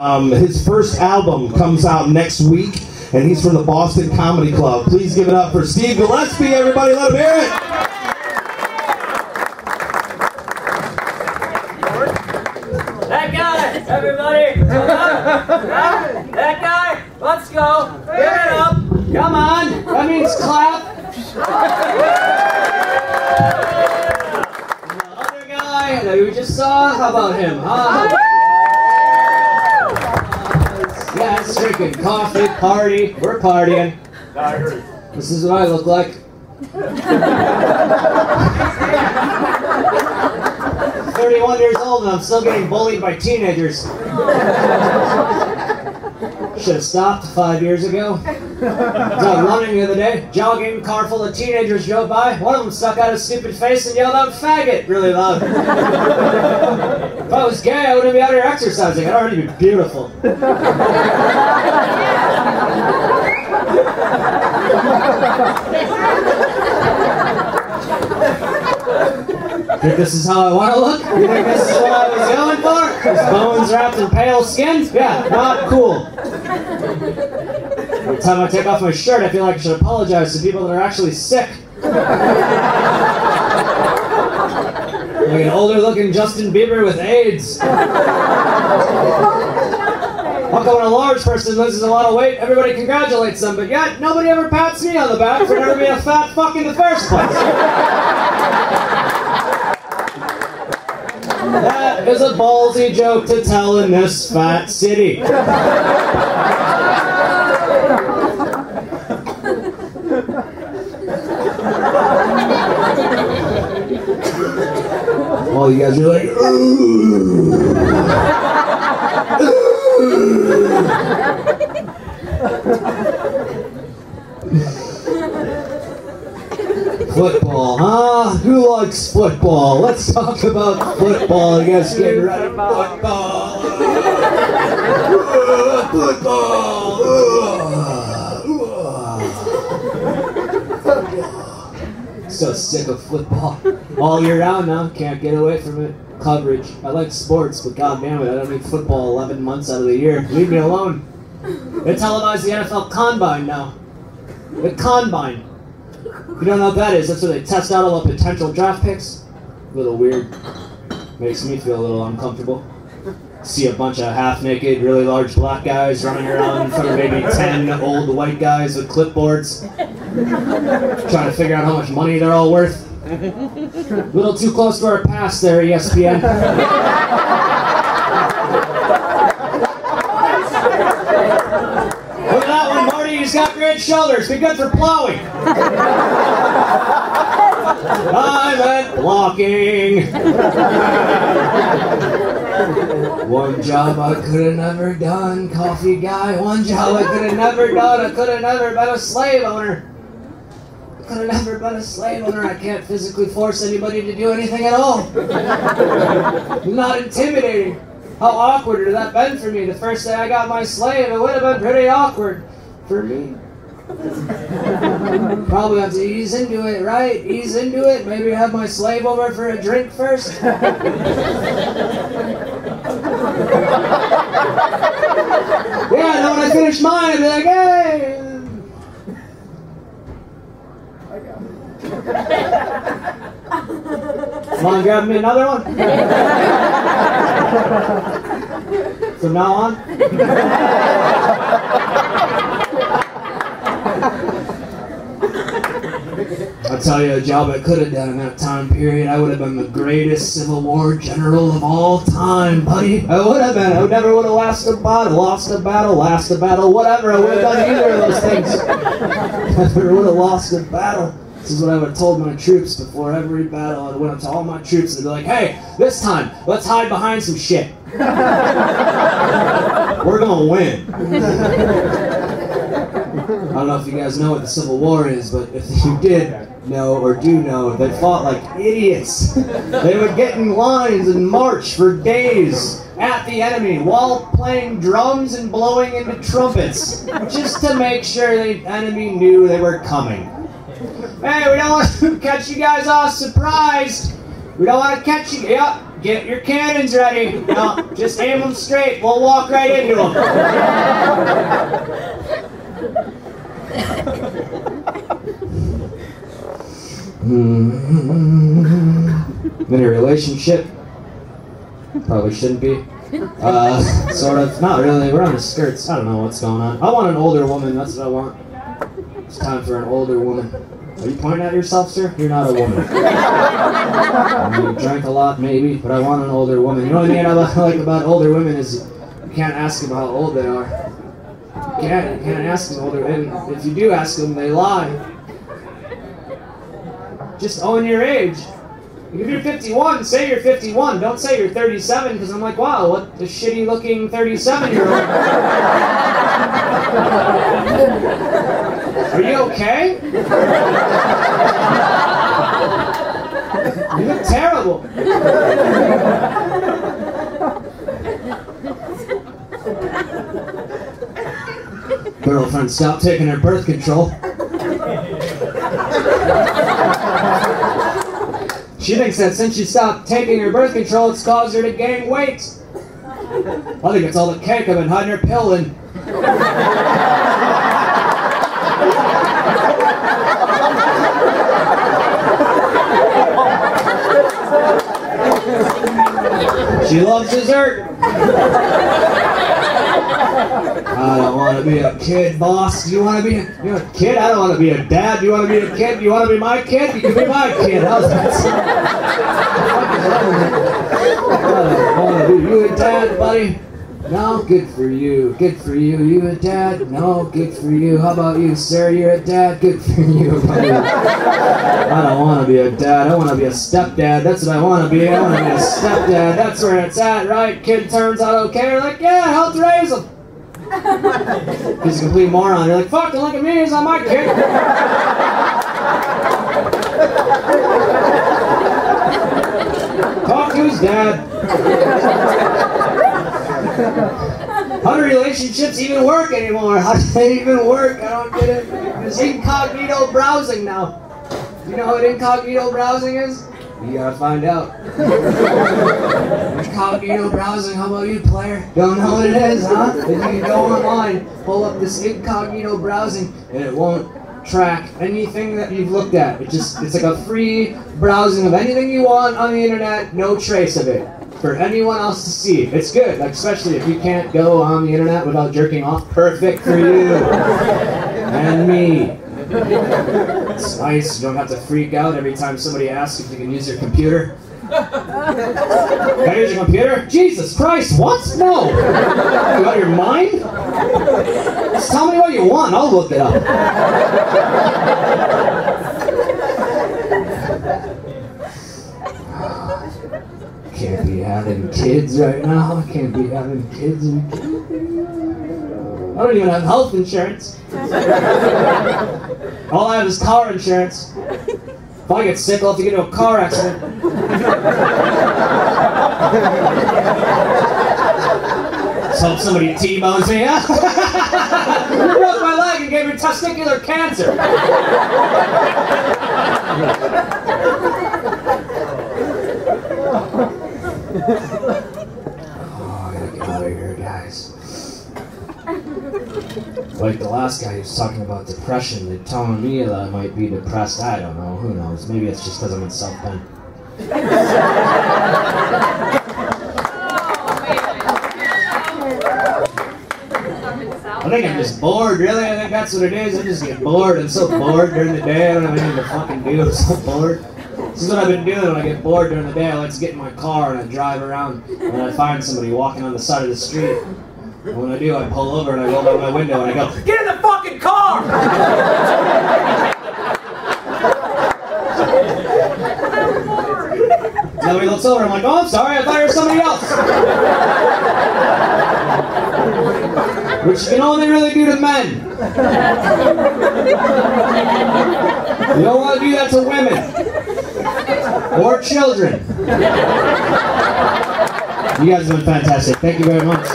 Um, his first album comes out next week, and he's from the Boston Comedy Club. Please give it up for Steve Gillespie, everybody. Let him hear it. That guy, everybody. that guy, let's go. Give it up. Come on. That means clap. the other guy that we just saw, how about him? Huh? Yeah, it's drinking coffee, party. We're partying. This is what I look like. Thirty-one years old and I'm still getting bullied by teenagers. Should have stopped five years ago. I was out running the other day, jogging, car full of teenagers drove by. One of them stuck out his stupid face and yelled out faggot really loud. If I was gay, I wouldn't be out here exercising. I'd already be beautiful. Think this is how I want to look? You think this is what I was going for? Bones wrapped in pale skin? Yeah, not cool. Every time I take off my shirt, I feel like I should apologize to people that are actually sick. Like an older looking Justin Bieber with AIDS. How come when a large person loses a lot of weight, everybody congratulates them, but yet nobody ever pats me on the back for never being a fat fuck in the first place? That is a ballsy joke to tell in this fat city. All you guys are like, Football, huh? Who likes football? Let's talk about football. I guess getting ready. Football. football. So sick of football. All year round now. Can't get away from it. Coverage. I like sports, but god damn it, I don't need football 11 months out of the year. Leave me alone. They televise the NFL Combine now. The Combine. You don't know what that is? That's where they test out all the potential draft picks. A little weird. Makes me feel a little uncomfortable. See a bunch of half-naked, really large black guys running around in front of maybe 10 old white guys with clipboards. Trying to figure out how much money they're all worth. A little too close to our past there, ESPN. Look at that one, Marty. He's got great shoulders. Be good for plowing. I meant blocking. One job I could have never done, coffee guy. One job I could have never done. I could have never been a slave owner. Could have never been a slave owner. I can't physically force anybody to do anything at all. Not intimidating. How awkward would that been for me? The first day I got my slave, it would have been pretty awkward for me. Probably have to ease into it, right? Ease into it. Maybe have my slave over for a drink first. yeah, and when I finish mine, I'd be like, hey. Come on, grab me another one. From now on. I'll tell you a job I could have done in that time period. I would have been the greatest Civil War general of all time, buddy. I would have been. I would never would have lost a battle, lost a battle, lost a battle, whatever. I would have done either of those things. I never would have lost a battle. This is what I would have told my troops before every battle. I went up to all my troops and be like, hey, this time, let's hide behind some shit. We're gonna win. I don't know if you guys know what the Civil War is, but if you did know or do know, they fought like idiots. They would get in lines and march for days at the enemy while playing drums and blowing into trumpets, just to make sure the enemy knew they were coming. Hey, we don't want to catch you guys off surprised. We don't want to catch you. Yep, get your cannons ready. No, just aim them straight. We'll walk right into them. Mm-hmm. In a relationship, probably shouldn't be. Uh, sort of. Not really. We're on the skirts. I don't know what's going on. I want an older woman. That's what I want. It's time for an older woman. Are you pointing at yourself, sir? You're not a woman. I mean, you drank a lot, maybe, but I want an older woman. You know what I mean? I like about older women is you can't ask them how old they are. You can't. You can't ask them older. And if you do ask them, they lie. Just oh, own your age. If you're 51, say you're 51. Don't say you're 37 because I'm like, wow, what a shitty looking 37 year old. Are you okay? You look terrible. Girlfriend, stop taking her birth control. She thinks that since she stopped taking her birth control, it's caused her to gain weight. I think it's all the cake I've been hiding her pill in. She loves dessert. I don't want to be a kid, boss. You want to be a, you a kid? I don't want to be a dad. You want to be a kid? You want to be my kid? You can be my kid. How's that? I don't want to be you a dad, buddy. No, good for you. Good for you. You a dad? No, good for you. How about you, sir? You're a dad? Good for you. I don't want to be a dad. I want to be a stepdad. That's what I want to be. I want to be a stepdad. That's where it's at, right? Kid turns out okay. You're like, yeah, help raise him. He's a complete moron. You're like, fuck, look at me. He's not my kid. Talk to his dad. How do relationships even work anymore? How do they even work? I don't get it. There's incognito browsing now. You know what incognito browsing is? You gotta find out. incognito browsing, how about you, player? Don't know what it is, huh? If you go online, pull up this incognito browsing, and it won't track anything that you've looked at. It just it's like a free browsing of anything you want on the internet, no trace of it. For anyone else to see. It's good, like especially if you can't go on the internet without jerking off. Perfect for you. and me. It's nice, you don't have to freak out every time somebody asks if you can use your computer. Can I use your computer? Jesus Christ, what? No! You of your mind? Just tell me what you want, I'll look it up. Can't be having kids right now. I Can't be having kids. I don't even have health insurance. All I have is car insurance. If I get sick, I'll have to get into a car accident. So somebody T-bones me, huh? broke my leg and gave me testicular cancer. Oh, I gotta get out of here, guys. Like the last guy who was talking about depression, they're telling me that I might be depressed. I don't know. Who knows? Maybe it's just because I'm in South Bend. I think I'm just bored, really. I think that's what it is. I just get bored. I'm so bored during the day. I don't have anything to fucking do. I'm so bored. This is what I've been doing when I get bored during the day. I like to get in my car and I drive around and I find somebody walking on the side of the street. And when I do, I pull over and I roll down my window and I go, Get in the fucking car! Nobody looks over. I'm like, oh, I'm sorry. I thought you were somebody else. Which you can only really do to men. You don't want to do that to women or children. You guys have been fantastic. Thank you very much.